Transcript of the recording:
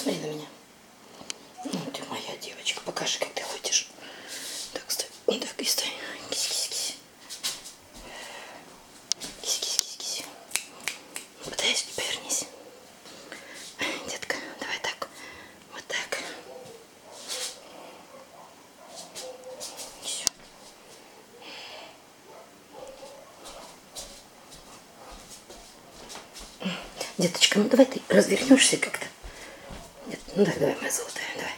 Посмотри на меня. Ну, ты моя девочка. Покажи, как ты ходишь. Так, стой. Вот так и стой. Кись, кись, кись. Кись, кись, кись, кись. Пытаюсь, повернись. Детка, давай так. Вот так. Все. Деточка, ну давай ты развернешься как-то. でね。そうだよね。